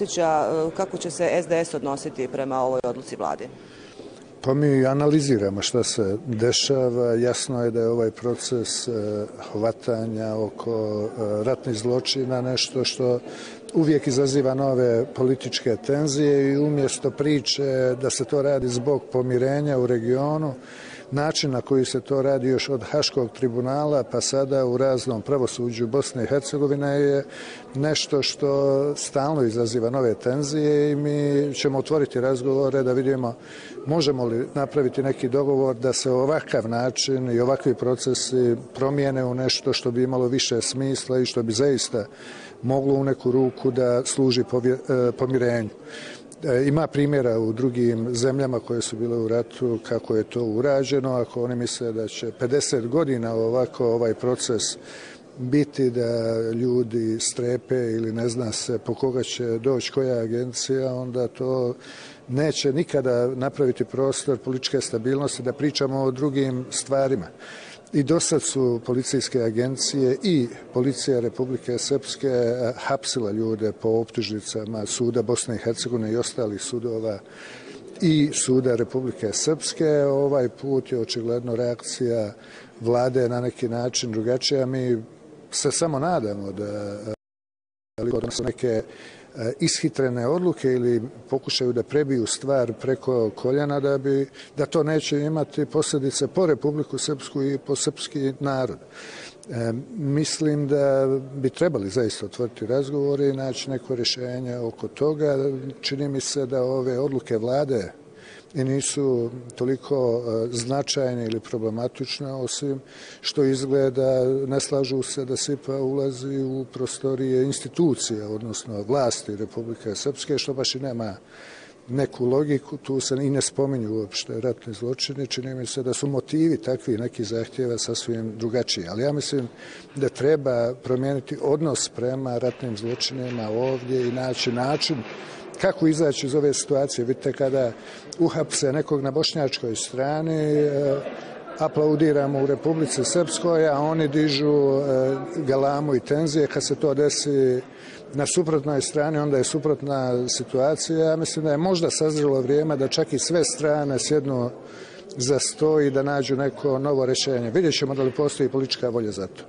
Vesića, e, kako će se SDS odnositi prema ovoj odluci vlade? Pa mi analiziramo šta se dešava. Jasno je da je ovaj proces e, hvatanja oko e, ratnih zločina nešto što uvijek izaziva nove političke tenzije i umjesto priče da se to radi zbog pomirenja u regionu, način na koji se to radi još od Haškog tribunala pa sada u raznom pravosuđu Bosne i Hercegovine je nešto što stalno izaziva nove tenzije i mi ćemo otvoriti razgovore da vidimo možemo li napraviti neki dogovor da se ovakav način i ovakvi procesi promijene u nešto što bi imalo više smisla i što bi zaista moglo u neku ruku da služi e, pomirenju. E, ima primjera u drugim zemljama koje su bile u ratu kako je to urađeno. Ako oni misle da će 50 godina ovako ovaj proces biti da ljudi strepe ili ne zna se po koga će doći koja agencija, onda to neće nikada napraviti prostor političke stabilnosti da pričamo o drugim stvarima. I do sad su policijske agencije i policija Republike Srpske eh, hapsila ljude po optužnicama suda Bosne i Hercegovine i ostalih sudova i suda Republike Srpske. Ovaj put je očigledno reakcija vlade na neki način drugačija. Mi se samo nadamo da ali eh, neke e, ishitrene odluke ili pokušaju da prebiju stvar preko koljena da bi da to neće imati posljedice po Republiku Srpsku i po srpski narod. E, mislim da bi trebali zaista otvoriti razgovore i naći neko rješenje oko toga. Čini mi se da ove odluke vlade i nisu toliko e, značajne ili problematične, osim što izgleda ne slažu se da SIPA ulazi u prostorije institucija, odnosno vlasti Republike Srpske, što baš i nema neku logiku, tu se i ne spominju uopšte ratni zločini, čini mi se da su motivi takvi neki zahtjeva sasvim drugačiji. Ali ja mislim da treba promijeniti odnos prema ratnim zločinima ovdje i naći način kako izaći iz ove situacije. Vidite, kada uhapse nekog na bošnjačkoj strani, eh, aplaudiramo u Republici Srpskoj, a oni dižu eh, galamu i tenzije. Kad se to desi na suprotnoj strani, onda je suprotna situacija. Ja mislim da je možda sazrelo vrijeme da čak i sve strane sjednu za sto i da nađu neko novo rešenje. Vidjet ćemo da li postoji politička volja za to.